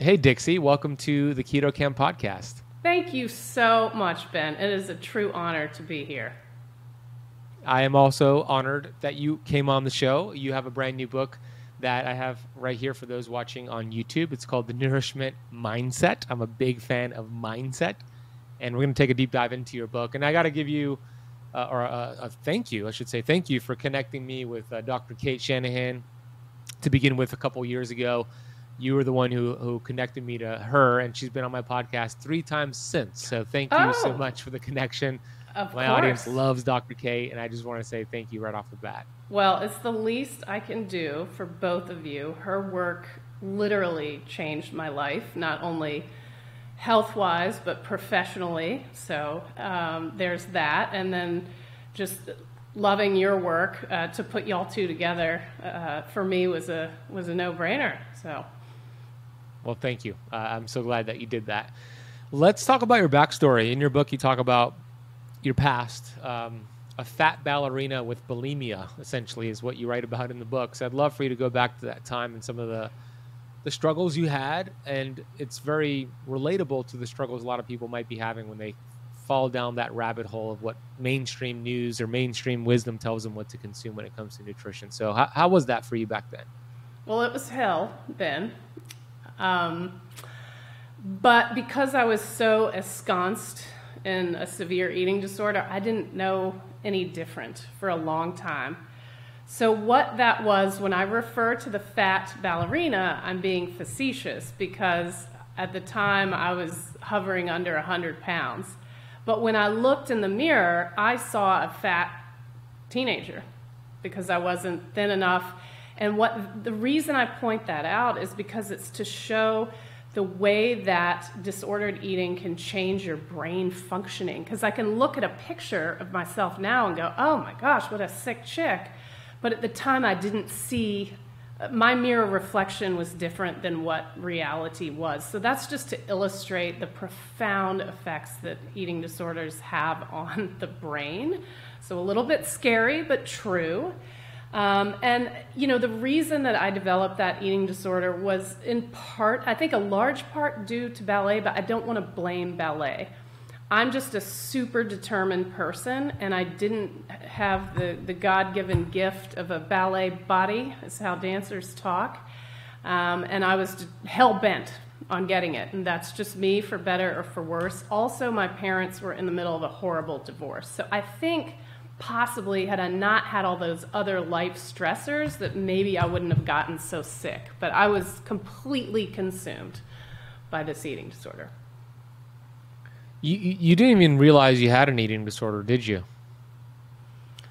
Hey, Dixie. Welcome to the Keto Kamp podcast. Thank you so much, Ben. It is a true honor to be here. I am also honored that you came on the show. You have a brand new book that I have right here for those watching on YouTube. It's called The Nourishment Mindset. I'm a big fan of mindset, and we're going to take a deep dive into your book. And I got to give you, uh, or a, a, thank you, I should say, thank you for connecting me with uh, Dr. Cate Shanahan to begin with a couple years ago you were the one who, who connected me to her, and she's been on my podcast three times since. So thank you oh, so much for the connection. my course. audience loves Dr. Cate, and I just want to say thank you right off the bat. Well, it's the least I can do for both of you. Her work literally changed my life, not only health wise, but professionally. So um, there's that. And then just loving your work uh, to put y'all two together uh, for me was a was a no brainer. So well, thank you. Uh, I'm so glad that you did that. Let's talk about your backstory. In your book, you talk about your past. Um, a fat ballerina with bulimia, essentially, is what you write about in the book. So I'd love for you to go back to that time and some of the the struggles you had, and it's very relatable to the struggles a lot of people might be having when they fall down that rabbit hole of what mainstream news or mainstream wisdom tells them what to consume when it comes to nutrition. So, how, how was that for you back then? Well, it was hell then. Um, but because I was so ensconced in a severe eating disorder, I didn't know any different for a long time. So, what that was, when I refer to the fat ballerina, I'm being facetious because at the time I was hovering under 100 pounds. But when I looked in the mirror, I saw a fat teenager because I wasn't thin enough and what the reason I point that out is because it's to show the way that disordered eating can change your brain functioning. Because I can look at a picture of myself now and go, oh my gosh, what a sick chick. But at the time, I didn't see, uh, my mirror reflection was different than what reality was. So that's just to illustrate the profound effects that eating disorders have on the brain. So a little bit scary, but true. Um, and, you know, the reason that I developed that eating disorder was in part, I think a large part due to ballet, but I don't want to blame ballet. I'm just a super determined person, and I didn't have the, the God given gift of a ballet body, is how dancers talk. Um, and I was hell bent on getting it, and that's just me for better or for worse. Also, my parents were in the middle of a horrible divorce. So I think possibly had I not had all those other life stressors that maybe I wouldn't have gotten so sick. But I was completely consumed by this eating disorder. You, you didn't even realize you had an eating disorder, did you?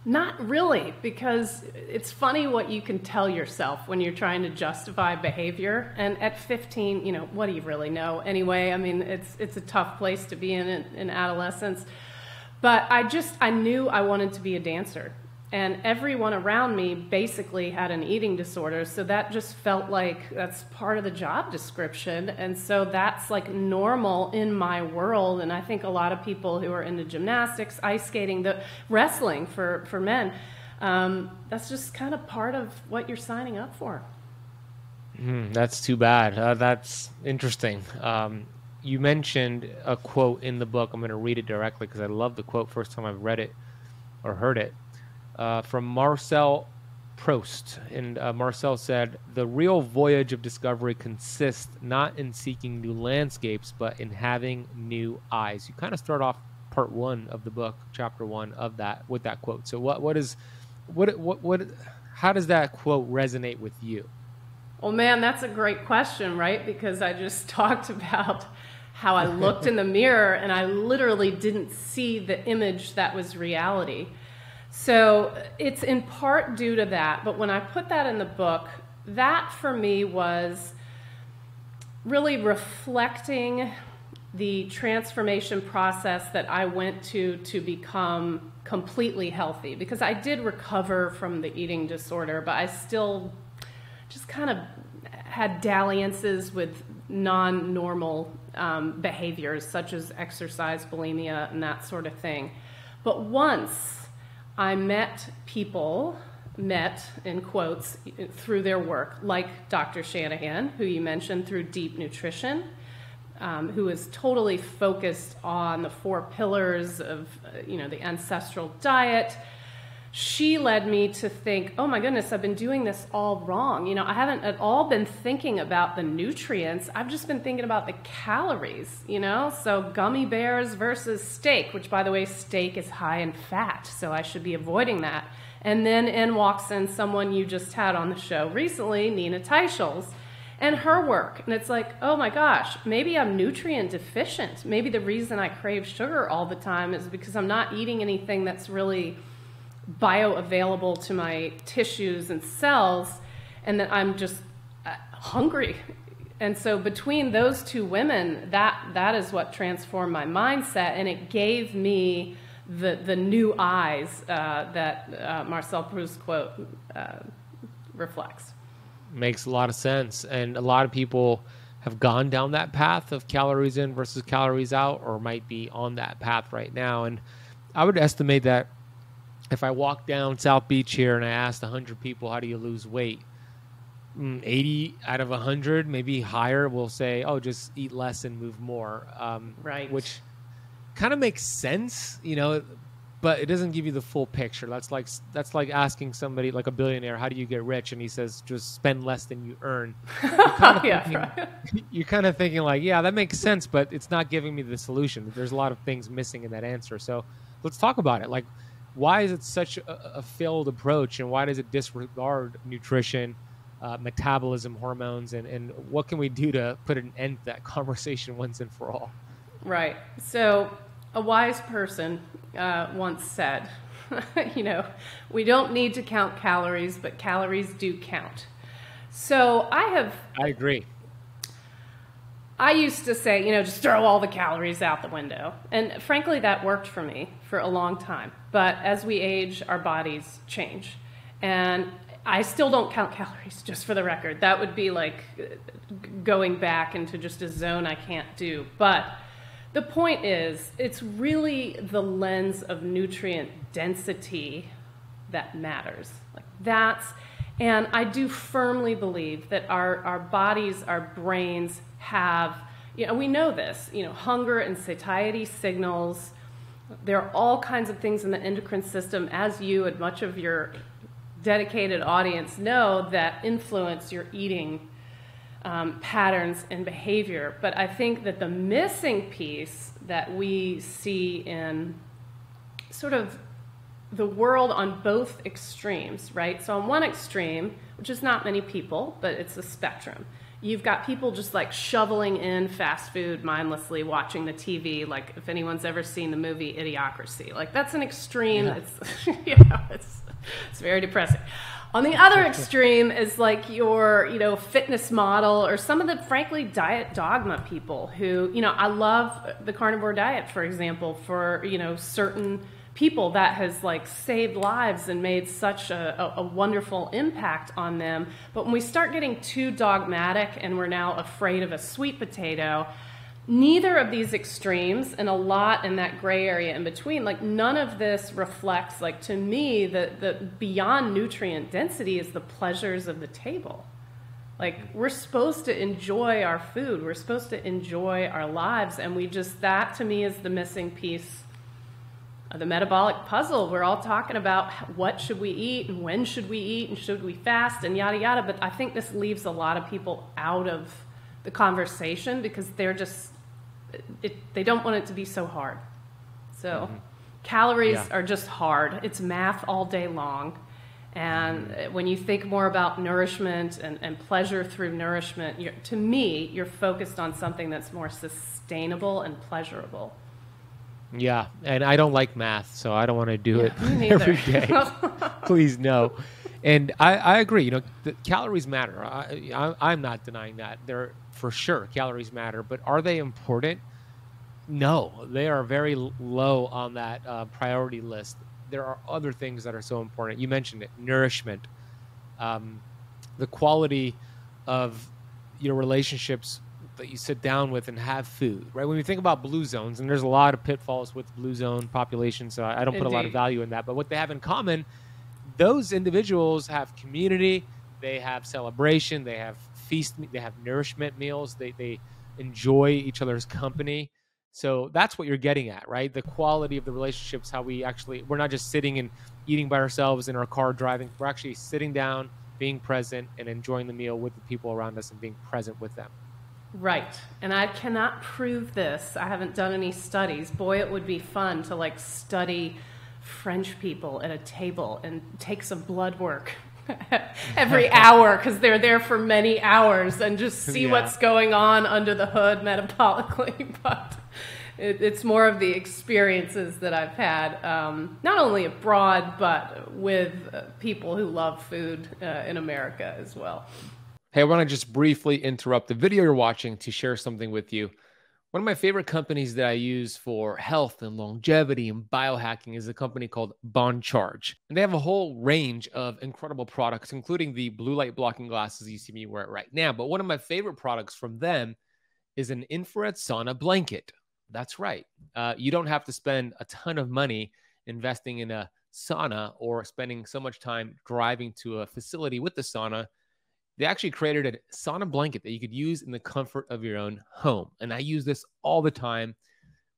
Not really, because it's funny what you can tell yourself when you're trying to justify behavior. And at 15, you know, what do you really know anyway? I mean, it's, it's a tough place to be in in adolescence. But I just, I knew I wanted to be a dancer. And everyone around me basically had an eating disorder. So that just felt like that's part of the job description. And so that's like normal in my world. And I think a lot of people who are into gymnastics, ice skating, the wrestling for, for men, um, that's just kind of part of what you're signing up for. Mm, that's too bad. Uh, that's interesting. Um, you mentioned a quote in the book. I'm going to read it directly because I love the quote first time I've read it or heard it uh, from Marcel Proust. And uh, Marcel said, The real voyage of discovery consists not in seeking new landscapes, but in having new eyes. You kind of start off part one of the book, chapter one of that, with that quote. So, what, what is, what, what, what, how does that quote resonate with you? Well, man, that's a great question, right? Because I just talked about how I looked in the mirror and I literally didn't see the image that was reality. So it's in part due to that, but when I put that in the book, that for me was really reflecting the transformation process that I went to to become completely healthy because I did recover from the eating disorder, but I still just kind of had dalliances with non normal um, behaviors such as exercise, bulimia, and that sort of thing. But once I met people met, in quotes, through their work, like Dr. Shanahan, who you mentioned through Deep Nutrition, um, who is totally focused on the four pillars of, uh, you know, the ancestral diet. She led me to think, oh my goodness, I've been doing this all wrong. You know, I haven't at all been thinking about the nutrients. I've just been thinking about the calories, you know? So gummy bears versus steak, which by the way, steak is high in fat, so I should be avoiding that. And then in walks in someone you just had on the show recently, Nina Teicholz, and her work. And it's like, oh my gosh, maybe I'm nutrient deficient. Maybe the reason I crave sugar all the time is because I'm not eating anything that's really bioavailable to my tissues and cells, and that I'm just uh, hungry. And so between those two women, that that is what transformed my mindset, and it gave me the, the new eyes uh, that uh, Marcel Proust quote uh, reflects. Makes a lot of sense. And a lot of people have gone down that path of calories in versus calories out, or might be on that path right now. And I would estimate that if I walk down South Beach here and I asked 100 people, how do you lose weight? Mm, 80 out of 100, maybe higher, will say, oh, just eat less and move more. Um, right. Which kind of makes sense, you know, but it doesn't give you the full picture. That's like that's like asking somebody like a billionaire, how do you get rich? And he says, just spend less than you earn. You're kind of, yeah, thinking, you're kind of thinking like, yeah, that makes sense, but it's not giving me the solution. There's a lot of things missing in that answer. So let's talk about it. Like, why is it such a, a failed approach, and why does it disregard nutrition? Uh, metabolism, hormones, and, and what can we do to put an end to that conversation once and for all? Right. So, a wise person uh, once said, you know, we don't need to count calories, but calories do count. So, I have. I agree. I used to say, you know, just throw all the calories out the window. And frankly, that worked for me for a long time. But as we age, our bodies change. And I still don't count calories, just for the record. That would be like uh, going back into just a zone I can't do. But the point is, it's really the lens of nutrient density that matters. Like that's, and I do firmly believe that our, our bodies, our brains have, you know, we know this, you know, hunger and satiety signals. There are all kinds of things in the endocrine system, as you and much of your dedicated audience know, that influence your eating um, patterns and behavior. But I think that the missing piece that we see in sort of the world on both extremes, right? So, on one extreme, which is not many people, but it's a spectrum, you've got people just like shoveling in fast food mindlessly, watching the TV. Like, if anyone's ever seen the movie Idiocracy, like that's an extreme. Yeah. It's, you know, it's, it's very depressing. On the other extreme is like your, you know, fitness model or some of the frankly diet dogma people who, you know, I love the carnivore diet, for example, for, you know, certain people that has like saved lives and made such a, a, a, wonderful impact on them. But when we start getting too dogmatic and we're now afraid of a sweet potato, neither of these extremes and a lot in that gray area in between like none of this reflects like to me the, the beyond nutrient density is the pleasures of the table. Like we're supposed to enjoy our food. We're supposed to enjoy our lives. And we just that to me is the missing piece the metabolic puzzle we're all talking about what should we eat and when should we eat and should we fast and yada yada but i think this leaves a lot of people out of the conversation because they're just it, they don't want it to be so hard. So mm-hmm. calories yeah. are just hard. It's math all day long. And mm-hmm. when you think more about nourishment and, and pleasure through nourishment, to me, you're focused on something that's more sustainable and pleasurable. Yeah, and I don't like math, so I don't want to do yeah, it every day. Please no. And I, I agree. You know, the calories matter. I, I, am not denying that. They're for sure calories matter, but are they important? No, they are very low on that uh, priority list. There are other things that are so important. You mentioned it, nourishment, um, the quality of your relationships that you sit down with and have food, right? When we think about blue zones, and there's a lot of pitfalls with blue zone populations, so I don't put a lot of value in that. But what they have in common, those individuals have community, they have celebration, they have feast, they have nourishment meals, they, they enjoy each other's company. So that's what you're getting at, right? The quality of the relationships, how we actually, we're not just sitting and eating by ourselves in our car driving. We're actually sitting down, being present, and enjoying the meal with the people around us and being present with them. Right. And I cannot prove this. I haven't done any studies. Boy, it would be fun to like study French people at a table and take some blood work every hour because they're there for many hours and just see yeah. what's going on under the hood metabolically. But it, it's more of the experiences that I've had, um, not only abroad, but with uh, people who love food uh, in America as well. Hey, I want to just briefly interrupt the video you're watching to share something with you. One of my favorite companies that I use for health and longevity and biohacking is a company called Bon Charge. And they have a whole range of incredible products, including the blue light blocking glasses you see me wear right now. But one of my favorite products from them is an infrared sauna blanket. That's right. Uh, you don't have to spend a ton of money investing in a sauna or spending so much time driving to a facility with the sauna they actually created a sauna blanket that you could use in the comfort of your own home. And I use this all the time.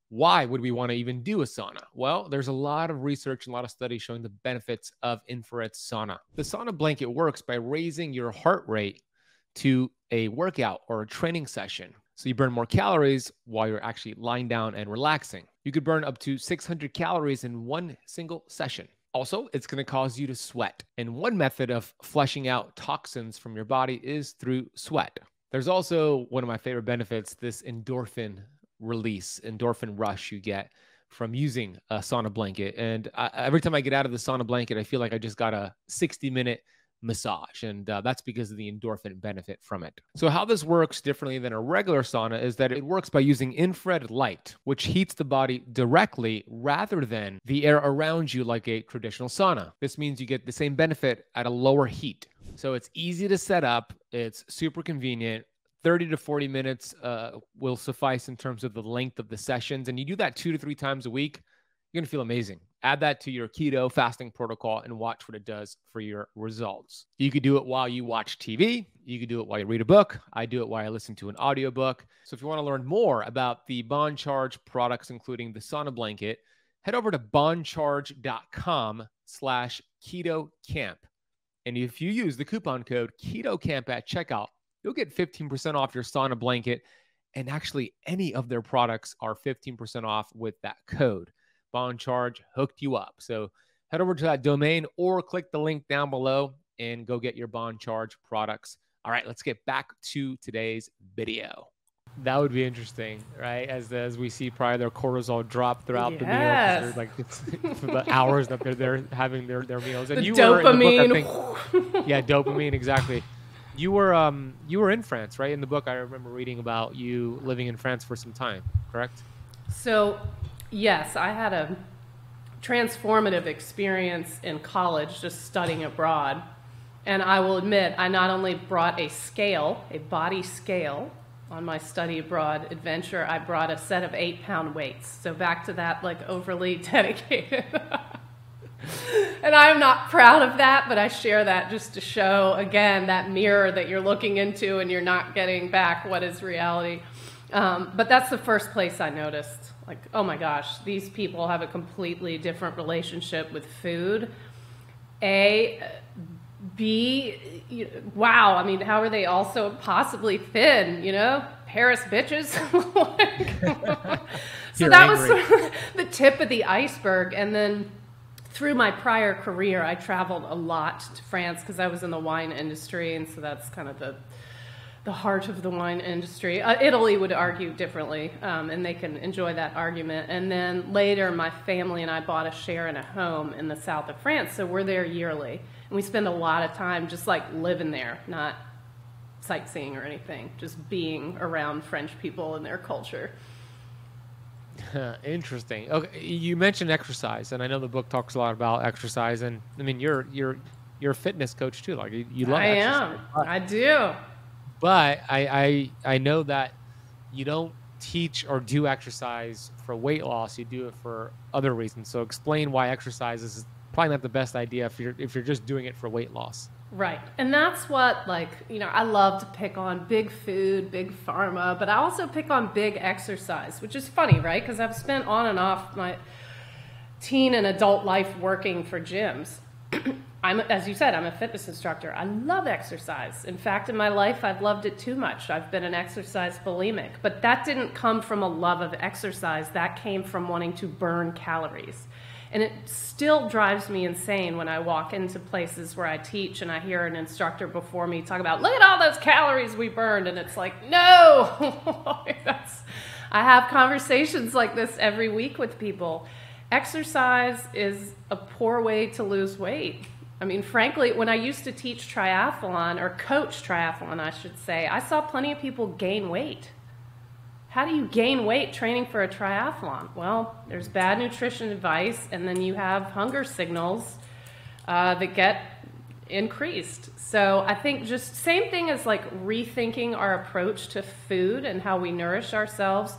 Why would we want to even do a sauna? Well, there's a lot of research and a lot of studies showing the benefits of infrared sauna. The sauna blanket works by raising your heart rate to a workout or a training session. So you burn more calories while you're actually lying down and relaxing. You could burn up to 600 calories in one single session. Also, it's going to cause you to sweat. And one method of flushing out toxins from your body is through sweat. There's also one of my favorite benefits this endorphin release, endorphin rush you get from using a sauna blanket. And I, every time I get out of the sauna blanket, I feel like I just got a 60 minute massage. And uh, that's because of the endorphin benefit from it. So, how this works differently than a regular sauna is that it works by using infrared light, which heats the body directly rather than the air around you like a traditional sauna. This means you get the same benefit at a lower heat. So, it's easy to set up, it's super convenient. 30 to 40 minutes uh, will suffice in terms of the length of the sessions. And you do that two to three times a week, you're going to feel amazing. Add that to your keto fasting protocol and watch what it does for your results. You could do it while you watch TV. You could do it while you read a book. I do it while I listen to an audiobook. So if you want to learn more about the Bon Charge products, including the sauna blanket, head over to boncharge.com slash keto kamp. And if you use the coupon code keto kamp at checkout, you'll get 15% off your sauna blanket. And actually, any of their products are 15% off with that code. Bon Charge hooked you up. So head over to that domain or click the link down below and go get your Bon Charge products. All right, let's get back to today's video. That would be interesting, right? As as we see probably their cortisol drop throughout yes. the meal, like it's for the hours that they're there having their, their meals. And the you dopamine. were in the book, I think, yeah, dopamine, exactly. You were um you were in France, right? In the book, I remember reading about you living in France for some time, correct? So Yes, I had a transformative experience in college just studying abroad. And I will admit, I not only brought a scale, a body scale, on my study abroad adventure, I brought a set of eight pound weights. So back to that, like overly dedicated. and I'm not proud of that, but I share that just to show, again, that mirror that you're looking into and you're not getting back what is reality. Um, but that's the first place I noticed like, oh my gosh, these people have a completely different relationship with food. A, B, wow, I mean, how are they also possibly thin, you know? Paris bitches. so that was sort of the tip of the iceberg. And then through my prior career, I traveled a lot to France because I was in the wine industry. And so that's kind of the the heart of the wine industry. Uh, Italy would argue differently, um, and they can enjoy that argument. And then later, my family and I bought a share in a home in the south of France, so we're there yearly. And we spend a lot of time just like living there, not sightseeing or anything, just being around French people and their culture. Interesting. Okay, you mentioned exercise, and I know the book talks a lot about exercise. And I mean, you're you're you're a fitness coach too. Like you, you love. I exercise. am. I do. But I, I I know that you don't teach or do exercise for weight loss. You do it for other reasons. So explain why exercise is probably not the best idea if you're if you're just doing it for weight loss. Right. And that's what, like, you know, I love to pick on big food, big pharma, but I also pick on big exercise, which is funny, right? Because I've spent on and off my teen and adult life working for gyms. I'm, as you said, I'm a fitness instructor. I love exercise. In fact, in my life, I've loved it too much. I've been an exercise bulimic. But that didn't come from a love of exercise, that came from wanting to burn calories. And it still drives me insane when I walk into places where I teach and I hear an instructor before me talk about, look at all those calories we burned. And it's like, no! I have conversations like this every week with people. Exercise is a poor way to lose weight. I mean, frankly, when I used to teach triathlon or coach triathlon, I should say, I saw plenty of people gain weight. How do you gain weight training for a triathlon? Well, there's bad nutrition advice, and then you have hunger signals uh, that get increased. So I think just same thing as like rethinking our approach to food and how we nourish ourselves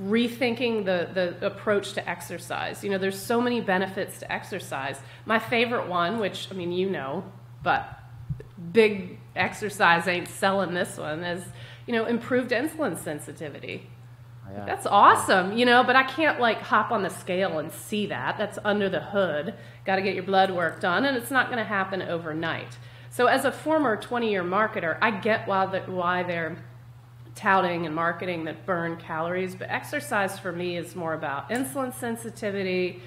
rethinking the, the approach to exercise. You know, there's so many benefits to exercise. My favorite one, which, I mean, you know, but big exercise ain't selling this one, is, you know, improved insulin sensitivity. Yeah. That's awesome, you know, but I can't like hop on the scale and see that. That's under the hood. Got to get your blood work done, and it's not going to happen overnight. So, as a former 20 year marketer, I get why, the, why they're touting and marketing that burn calories, but exercise for me is more about insulin sensitivity,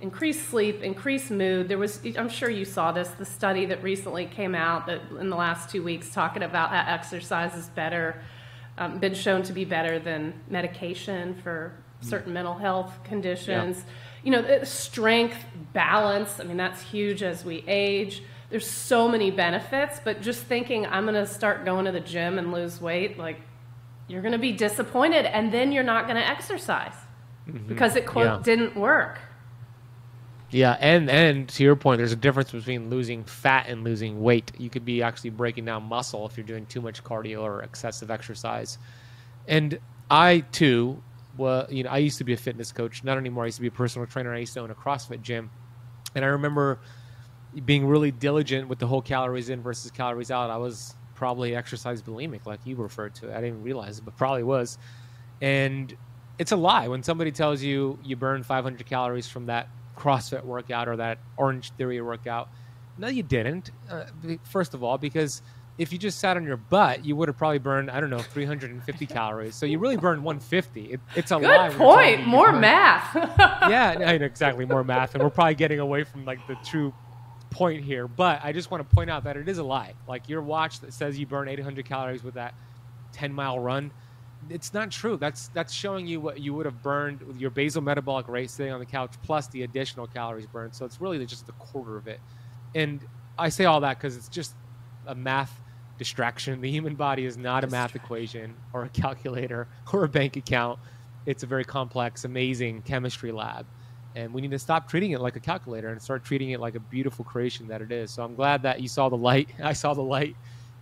increased sleep, increased mood. There was, I'm sure you saw this, the study that recently came out that in the last two weeks talking about how exercise is better, um, been shown to be better than medication for certain mental health conditions. Yeah. You know, strength, balance, I mean, that's huge as we age. There's so many benefits, but just thinking I'm going to start going to the gym and lose weight, like you're going to be disappointed and then you're not going to exercise mm-hmm. because it quote yeah. didn't work. Yeah and and to your point there's a difference between losing fat and losing weight. You could be actually breaking down muscle if you're doing too much cardio or excessive exercise. And i too well you know i used to be a fitness coach. Not anymore. I used to be a personal trainer. I used to own a crossfit gym. And i remember being really diligent with the whole calories in versus calories out. I was probably exercise bulimic, like you referred to. I didn't realize it, but probably was. And it's a lie when somebody tells you you burn 500 calories from that CrossFit workout or that Orange Theory workout. No, you didn't. Uh, first of all, because if you just sat on your butt, you would have probably burned I don't know 350 calories. So you really burned 150. It, it's a Good lie. Good point. More math. yeah, exactly. More math, and we're probably getting away from like the true point here, but I just want to point out that it is a lie. Like your watch that says you burn 800 calories with that 10 mile run, it's not true. That's that's showing you what you would have burned with your basal metabolic rate sitting on the couch plus the additional calories burned. So it's really just a quarter of it. And I say all that because it's just a math distraction. The human body is not a math equation or a calculator or a bank account. It's a very complex, amazing chemistry lab and we need to stop treating it like a calculator and start treating it like a beautiful creation that it is. So I'm glad that you saw the light. I saw the light,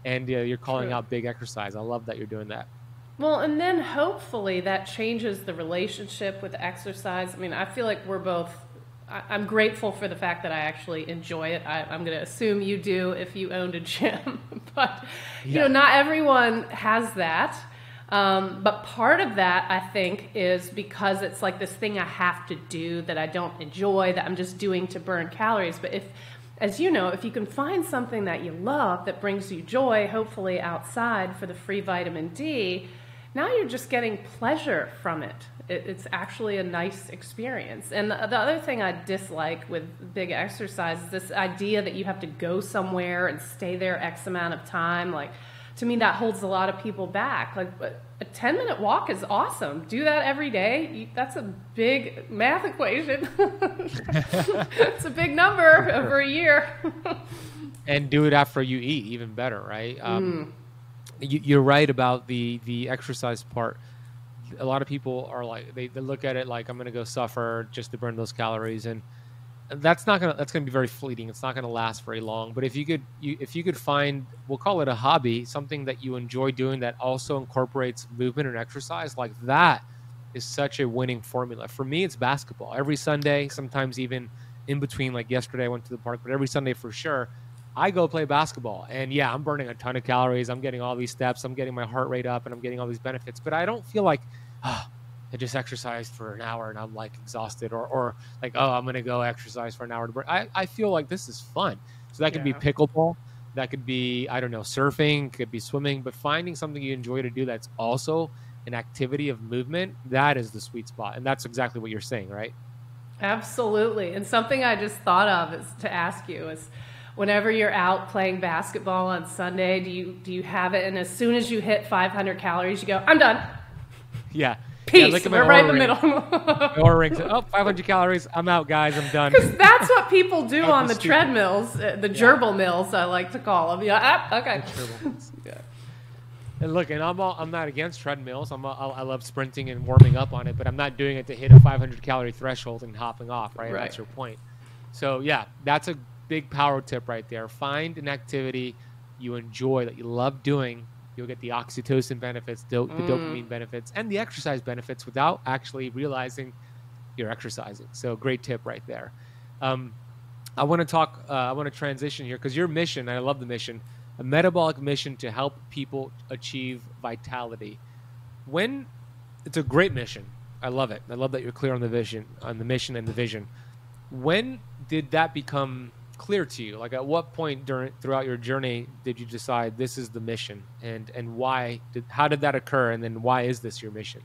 and uh, you're calling True. out big exercise. I love that you're doing that. Well, and then hopefully that changes the relationship with exercise. I mean, I feel like we're both. I, am grateful for the fact that I actually enjoy it. I, am going to assume you do if you owned a gym, but you yeah. know, not everyone has that. Um, but part of that, I think, is because it's like this thing I have to do that I don't enjoy, that I'm just doing to burn calories. But if, as you know, if you can find something that you love that brings you joy, hopefully outside for the free vitamin D, now you're just getting pleasure from it. it it's actually a nice experience. And the, the other thing I dislike with big exercise is this idea that you have to go somewhere and stay there X amount of time. Like, to me that holds a lot of people back like a 10 minute walk is awesome do that every day that's a big math equation it's a big number over a year and do it after you eat even better right um, mm. You, you're right about the the exercise part a lot of people are like they, they look at it like i'm going to go suffer just to burn those calories and that's not gonna that's gonna be very fleeting. It's not gonna last very long. But if you could you, if you could find we'll call it a hobby, something that you enjoy doing that also incorporates movement and exercise, like that is such a winning formula. For me, it's basketball. Every Sunday, sometimes even in between, like yesterday, I went to the park, but every Sunday for sure, I go play basketball. And yeah, I'm burning a ton of calories. I'm getting all these steps. I'm getting my heart rate up and I'm getting all these benefits. But I don't feel like, oh, I just exercised for an hour and I'm like exhausted or, or like, oh, I'm going to go exercise for an hour. To burn. I, I feel like this is fun. So that could yeah. be pickleball. That could be, I don't know, surfing, could be swimming, but finding something you enjoy to do that's also an activity of movement, that is the sweet spot. And that's exactly what you're saying, right? Absolutely. And something I just thought of is to ask you is whenever you're out playing basketball on Sunday, do you do you have it and as soon as you hit 500 calories, you go, "I'm done." Yeah. Peace. Yeah, We're right in the middle. Oura ring. Oh, 500 calories. I'm out, guys. I'm done. Because that's what people do on the stupid. treadmills, uh, the gerbil mills, I like to call them. Yeah. Ah, okay. yeah. And look, and I'm all, I'm not against treadmills. I'm all, I love sprinting and warming up on it, but I'm not doing it to hit a 500 calorie threshold and hopping off. Right? right. That's your point. So yeah, that's a big power tip right there. Find an activity you enjoy that you love doing. You'll get the oxytocin benefits, do- mm. the dopamine benefits, and the exercise benefits without actually realizing you're exercising. So great tip right there. Um, I want to talk. Uh, I want to transition here because your mission. I love the mission a metabolic mission to help people achieve vitality. When it's a great mission, I love it. I love that you're clear on the vision, on the mission and the vision. When did that become clear to you? Like, at what point during throughout your journey did you decide this is the mission, and and why? Did, how did that occur, and then why is this your mission?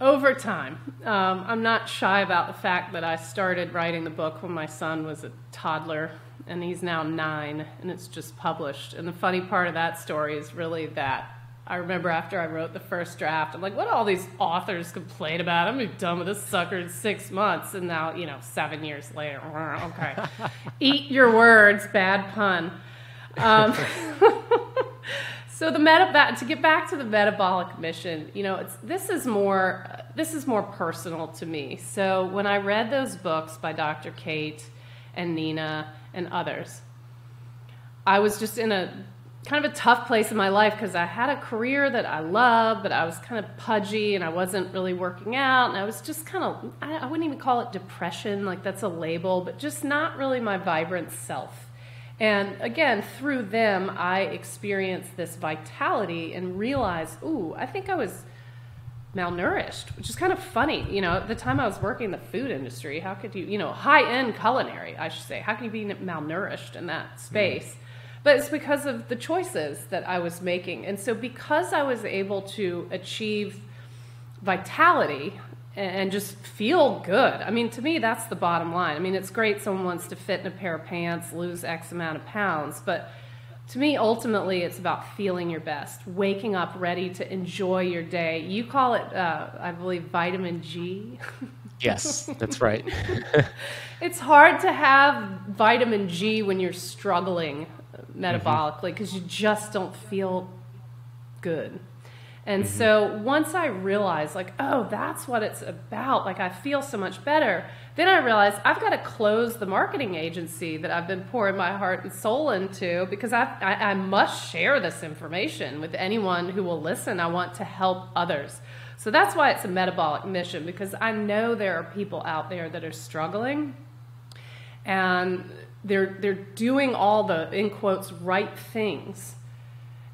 Over time, um, I'm not shy about the fact that I started writing the book when my son was a toddler and he's now nine, and it's just published. And the funny part of that story is really that I remember after I wrote the first draft, I'm like, what all these authors complain about? I'm gonna be done with this sucker in six months, and now you know, seven years later, okay, eat your words, bad pun. Um, so the meta to get back to the metabolic mission, you know, it's this is more this is more personal to me. So when I read those books by Dr. Cate and Nina and others. I was just in a kind of a tough place in my life because I had a career that I loved, but I was kind of pudgy and I wasn't really working out. And I was just kind of, I, I wouldn't even call it depression, like that's a label, but just not really my vibrant self. And again, through them, I experienced this vitality and realized, ooh, I think I was malnourished, which is kind of funny. You know, at the time I was working in the food industry, how could you, you know, high end culinary, I should say, how can you be malnourished in that space? Mm. But it's because of the choices that I was making. And so, because I was able to achieve vitality and just feel good, I mean, to me, that's the bottom line. I mean, it's great someone wants to fit in a pair of pants, lose X amount of pounds, but to me, ultimately, it's about feeling your best, waking up ready to enjoy your day. You call it, uh, I believe, vitamin G. yes, that's right. it's hard to have vitamin G when you're struggling metabolically because mm-hmm. you just don't feel good. And mm-hmm. so once I realized, like, oh, that's what it's about, like, I feel so much better, then I realized I've got to close the marketing agency that I've been pouring my heart and soul into because I, I, I must share this information with anyone who will listen. I want to help others. So that's why it's a metabolic mission because I know there are people out there that are struggling and they're, they're doing all the, in quotes, right things.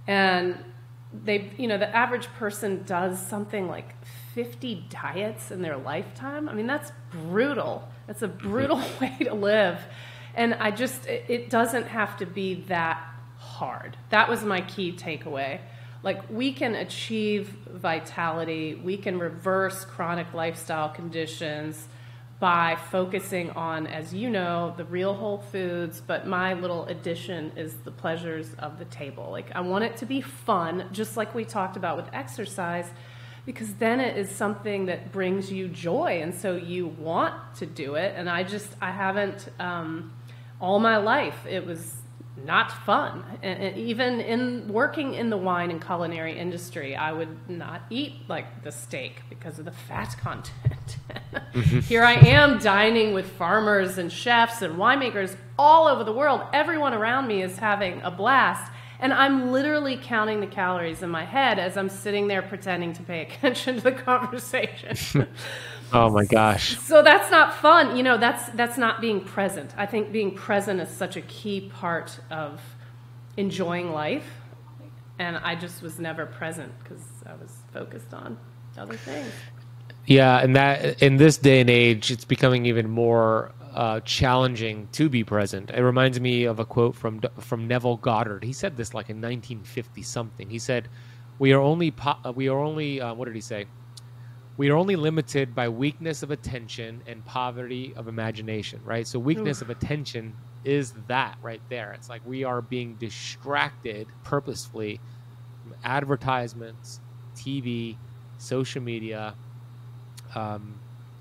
And they, you know, the average person does something like 50 diets in their lifetime. I mean, that's brutal. That's a brutal way to live. And I just, it doesn't have to be that hard. That was my key takeaway. Like, we can achieve vitality, we can reverse chronic lifestyle conditions by focusing on, as you know, the real whole foods, but my little addition is the pleasures of the table. Like, I want it to be fun, just like we talked about with exercise, because then it is something that brings you joy, and so you want to do it. And I just, I haven't, um, all my life, it was not fun. And, even in working in the wine and culinary industry, I would not eat like the steak because of the fat content. Here I am dining with farmers and chefs and winemakers all over the world. Everyone around me is having a blast. And I'm literally counting the calories in my head as I'm sitting there pretending to pay attention to the conversation. Oh my gosh. So that's not fun. You know, that's that's not being present. I think being present is such a key part of enjoying life. And I just was never present because I was focused on other things. Yeah, and that in this day and age, it's becoming even more uh, challenging to be present. It reminds me of a quote from from Neville Goddard. He said this like in 1950 something. He said, "We are only po- uh, we are only uh, what did he say? We are only limited by weakness of attention and poverty of imagination." Right. So weakness Oof. of attention is that right there. It's like we are being distracted purposefully from advertisements, TV, social media um,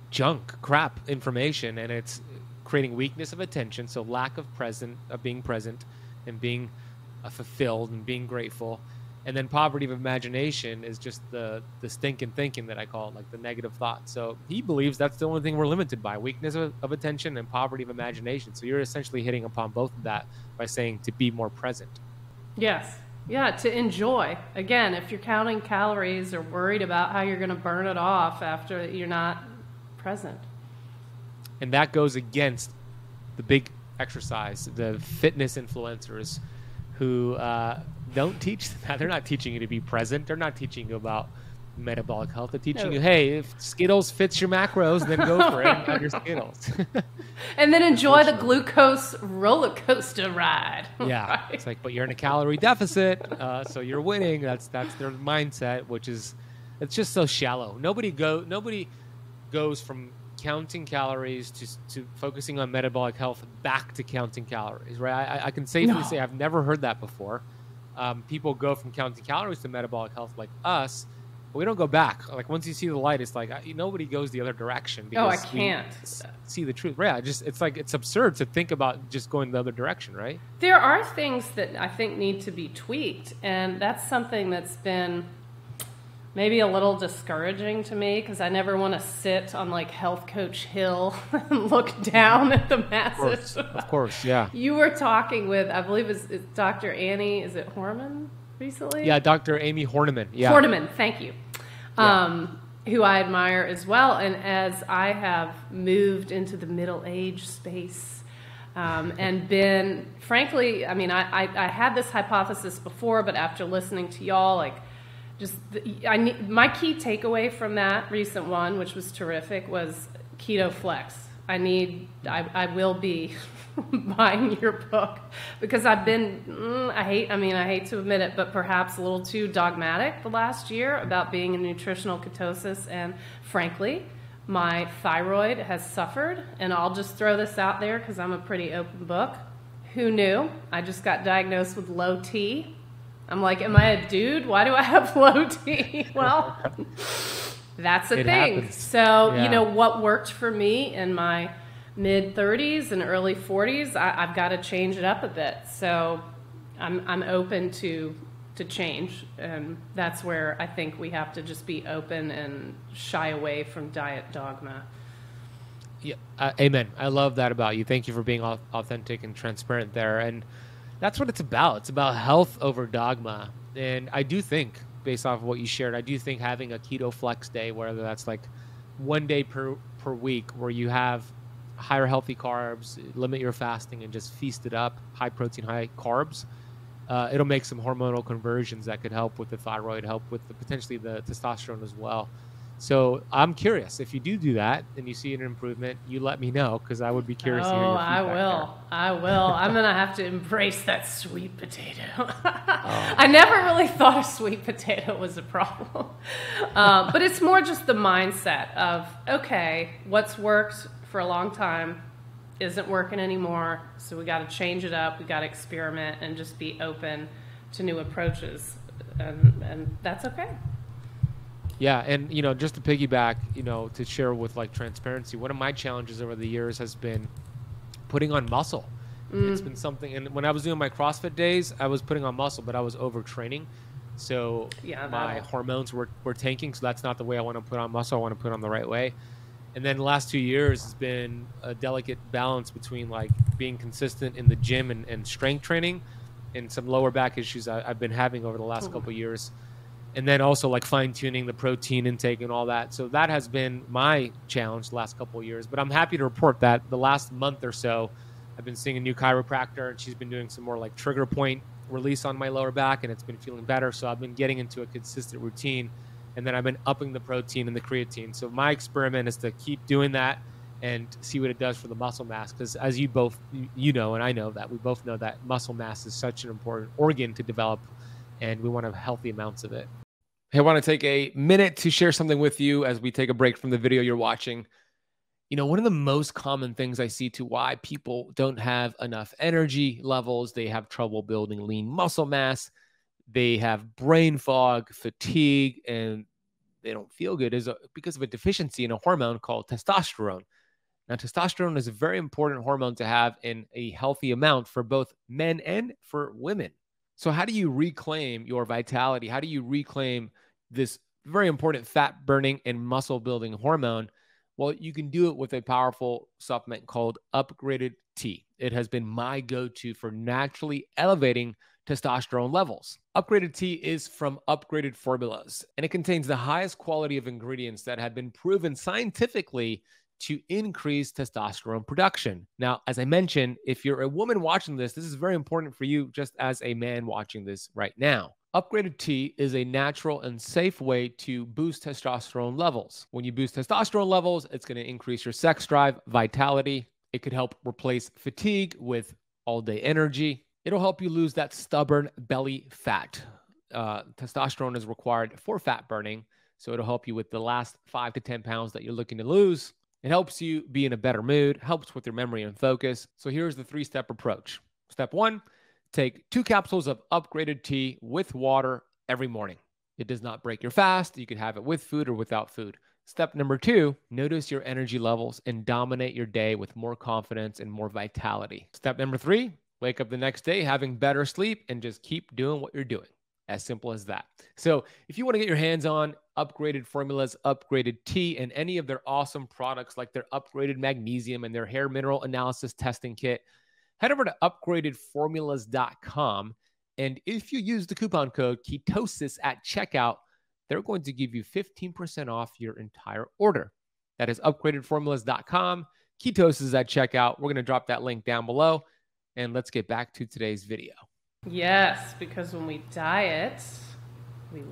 junk, crap information, and it's creating weakness of attention, so lack of present, of being present, and being uh, fulfilled and being grateful, and then poverty of imagination is just the the stinking thinking that I call it, like the negative thought. So he believes that's the only thing we're limited by: weakness of, of attention and poverty of imagination. So you're essentially hitting upon both of that by saying to be more present. Yes. Yeah, to enjoy. Again, if you're counting calories or worried about how you're going to burn it off after you're not present. And that goes against the big exercise, the fitness influencers who uh, don't teach that. They're not teaching you to be present. They're not teaching you about metabolic health. They're teaching no. you, hey, if Skittles fits your macros, then go for it and have your Skittles. and then enjoy the glucose roller coaster ride. Yeah, right? it's like, but you're in a calorie deficit, uh, so you're winning. That's that's their mindset, which is, it's just so shallow. Nobody go, nobody goes from counting calories to, to focusing on metabolic health back to counting calories, right? I, I can safely no. say I've never heard that before. Um, people go from counting calories to metabolic health like us but we don't go back. Like once you see the light, it's like nobody goes the other direction. Because oh, I can't see the truth. Yeah, just it's like it's absurd to think about just going the other direction, right? There are things that I think need to be tweaked, and that's something that's been maybe a little discouraging to me because I never want to sit on like health coach hill and look down at the masses. Of course, of course yeah. you were talking with, I believe it's, it's Dr. Annie, is it Horman recently? Yeah, Dr. Amy Horniman. Yeah. Horniman, thank you um, who I admire as well. And as I have moved into the middle age space um, and been, frankly, I mean, I, I, I, had this hypothesis before, but after listening to y'all, like, just the, I need, my key takeaway from that recent one, which was terrific, was keto flex. I need, I, I will be buying your book because I've been, mm, I hate, I mean, I hate to admit it, but perhaps a little too dogmatic the last year about being in nutritional ketosis. And frankly, my thyroid has suffered. And I'll just throw this out there because I'm a pretty open book. Who knew? I just got diagnosed with low T. I'm like, am I a dude? Why do I have low T? well, that's a it thing. Happens. So, yeah. you know, what worked for me in my mid 30s and early 40s, I, have got to change it up a bit. So I'm, I'm open to to change, and that's where I think we have to just be open and shy away from diet dogma. Yeah, uh, amen. I love that about you. Thank you for being authentic and transparent there, and that's what it's about. It's about health over dogma, and I do think, based off of what you shared, I do think having a keto flex day, whether that's like one day per per week, where you have higher healthy carbs, limit your fasting, and just feast it up, high protein, high carbs. Uh, it'll make some hormonal conversions that could help with the thyroid, help with the, potentially the testosterone as well. So I'm curious if you do do that and you see an improvement, you let me know because I would be curious. Oh, to hear your I will. There. I will. I'm gonna have to embrace that sweet potato. oh. I never really thought a sweet potato was a problem, uh, but it's more just the mindset of okay, what's worked for a long time isn't working anymore. So we got to change it up. We got to experiment and just be open to new approaches, and, and that's okay. Yeah, and you know, just to piggyback, you know, to share with like transparency, one of my challenges over the years has been putting on muscle. Mm. It's been something, and when I was doing my CrossFit days, I was putting on muscle, but I was overtraining. So yeah, my hormones were, were tanking. So that's not the way I want to put on muscle. I want to put on the right way and then the last two years has been a delicate balance between like being consistent in the gym and, and strength training and some lower back issues I, have been having over the last couple years and then also like fine tuning the protein intake and all that. So that has been my challenge the last couple of years. But I'm happy to report that the last month or so, I've been seeing a new chiropractor, and she's been doing some more like trigger point release on my lower back, and it's been feeling better. So I've been getting into a consistent routine, and then I've been upping the protein and the creatine. So my experiment is to keep doing that and see what it does for the muscle mass. Because as you both you know, and I know that we both know that muscle mass is such an important organ to develop, and we want to have healthy amounts of it. I want to take a minute to share something with you as we take a break from the video you're watching. You know, one of the most common things I see to why people don't have enough energy levels, they have trouble building lean muscle mass, they have brain fog, fatigue, and they don't feel good is a, because of a deficiency in a hormone called testosterone. Now, testosterone is a very important hormone to have in a healthy amount for both men and for women. So, how do you reclaim your vitality? How do you reclaim this very important fat burning and muscle building hormone? Well, you can do it with a powerful supplement called Upgraded T. It has been my go to for naturally elevating testosterone levels. Upgraded T is from Upgraded Formulas, and it contains the highest quality of ingredients that have been proven scientifically to increase testosterone production. Now, as I mentioned, if you're a woman watching this, this is very important for you just as a man watching this right now. Upgraded T is a natural and safe way to boost testosterone levels. When you boost testosterone levels, it's going to increase your sex drive, vitality. It could help replace fatigue with all day energy. It'll help you lose that stubborn belly fat. Uh, testosterone is required for fat burning, so it'll help you with the last five to 10 pounds that you're looking to lose. It helps you be in a better mood, helps with your memory and focus. So here's the three step approach. Step one, Take two capsules of Upgraded T with water every morning. It does not break your fast. You can have it with food or without food. Step number two, notice your energy levels and dominate your day with more confidence and more vitality. Step number three, wake up the next day having better sleep and just keep doing what you're doing. As simple as that. So, if you want to get your hands on upgraded formulas, Upgraded T, and any of their awesome products like their upgraded magnesium and their hair mineral analysis testing kit, head over to upgradedformulas.com. And if you use the coupon code ketosis at checkout, they're going to give you 15% off your entire order. That is upgradedformulas.com. Ketosis at checkout. We're going to drop that link down below. And let's get back to today's video. Yes, because when we diet, we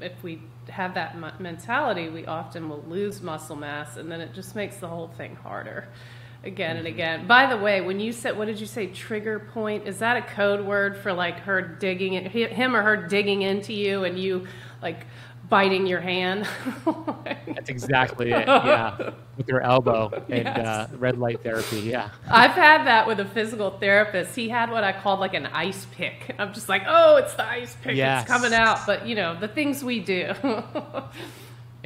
if we have that mentality, we often will lose muscle mass, and then it just makes the whole thing harder again and again. By the way, when you said, what did you say, trigger point? Is that a code word for like her digging it, him or her digging into you and you like biting your hand? That's exactly it. Yeah, with your elbow and yes. uh, red light therapy. Yeah, I've had that with a physical therapist. He had what I called like an ice pick. I'm just like, oh, it's the ice pick. Yes. It's coming out. But you know, the things we do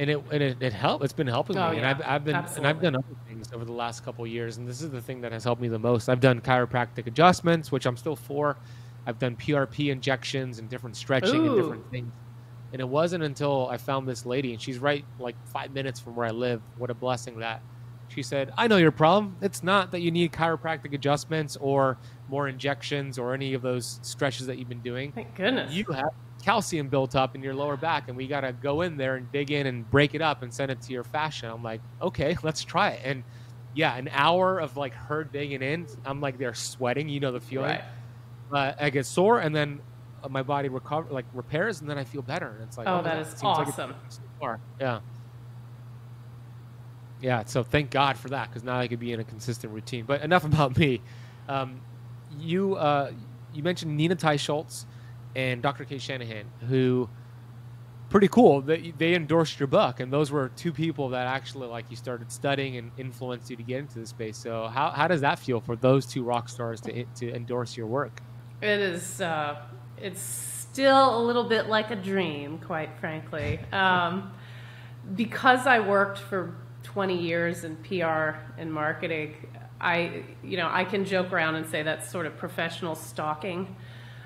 and it and it, it helped. It's been helping oh, me, yeah. and I've I've been Absolutely. and I've done other things over the last couple years, and this is the thing that has helped me the most. I've done chiropractic adjustments, which I'm still for. I've done PRP injections and different stretching Ooh. and different things. And it wasn't until I found this lady, and she's right like five minutes from where I live. What a blessing that. She said, I know your problem. It's not that you need chiropractic adjustments or more injections or any of those stretches that you've been doing. Thank goodness. You have calcium built up in your lower back and we got to go in there and dig in and break it up and send it to your fascia. I'm like, okay, let's try it. And yeah, an hour of like her digging in, I'm like, they're sweating, you know, the feeling. Right. Uh, I get sore and then uh, my body recover, like repairs and then I feel better. And it's like, oh, oh that is awesome. Like yeah. Yeah. So thank God for that. Cause now I could be in a consistent routine, but enough about me. Um, you, uh, you mentioned Nina Teicholz and Dr. Cate Shanahan, who pretty cool. They, they endorsed your book, and those were two people that actually like you started studying and influenced you to get into the space. So how, how does that feel for those two rock stars to to endorse your work? It is. Uh, it's still a little bit like a dream, quite frankly, um, because I worked for 20 years in PR and marketing. I, you know, I can joke around and say that's sort of professional stalking.